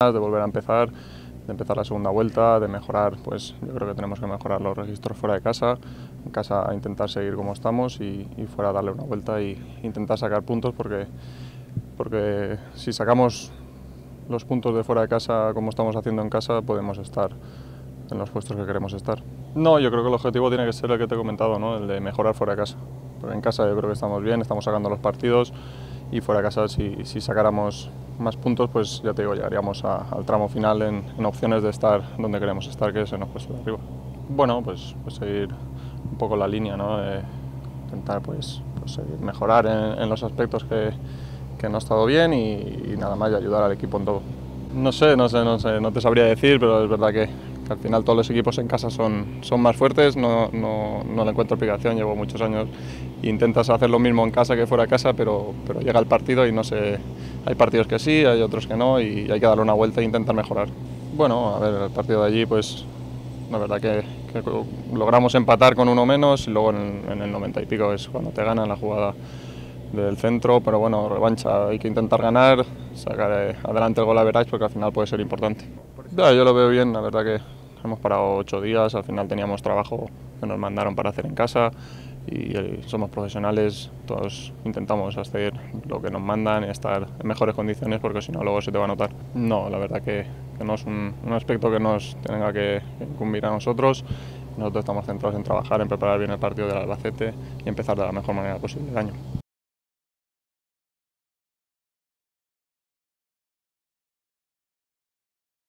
de volver a empezar, de empezar la segunda vuelta, de mejorar, pues yo creo que tenemos que mejorar los registros fuera de casa, en casa intentar seguir como estamos y, fuera darle una vuelta e intentar sacar puntos porque, porque si sacamos los puntos de fuera de casa como estamos haciendo en casa podemos estar en los puestos que queremos estar. No, yo creo que el objetivo tiene que ser el que te he comentado, ¿no? el de mejorar fuera de casa. Porque en casa yo creo que estamos bien, estamos sacando los partidos y fuera de casa si, si sacáramos más puntos, pues ya te digo, llegaríamos al tramo final en, opciones de estar donde queremos estar, que es en los puestos de arriba. Bueno, pues, pues seguir un poco la línea, ¿no? intentar pues, pues, seguir mejorar en, los aspectos que, que, no ha estado bien y, nada más y ayudar al equipo en todo. No sé, no sé, no sé, no te sabría decir, pero es verdad que, al final todos los equipos en casa son, son más fuertes, no, no, no le encuentro explicación, llevo muchos años intentas hacer lo mismo en casa que fuera de casa, pero, pero llega el partido y no sé, hay partidos que sí, hay otros que no y hay que darle una vuelta e intentar mejorar. Bueno, a ver, el partido de allí, pues la verdad que, logramos empatar con uno menos y luego en, el 90 y pico es cuando te ganan la jugada del centro, pero bueno, revancha, hay que intentar ganar, sacar eh, adelante el gol a Verage porque al final puede ser importante. yo lo veo bien, la verdad que hemos parado ocho días, al final teníamos trabajo que nos mandaron para hacer en casa y eh, somos profesionales, todos intentamos hacer lo que nos mandan y estar en mejores condiciones porque si no luego se te va a notar. No, la verdad que, no es un, aspecto que nos tenga que incumbir a nosotros. Nosotros estamos centrados en trabajar, en preparar bien el partido del Albacete y empezar de la mejor manera posible el año.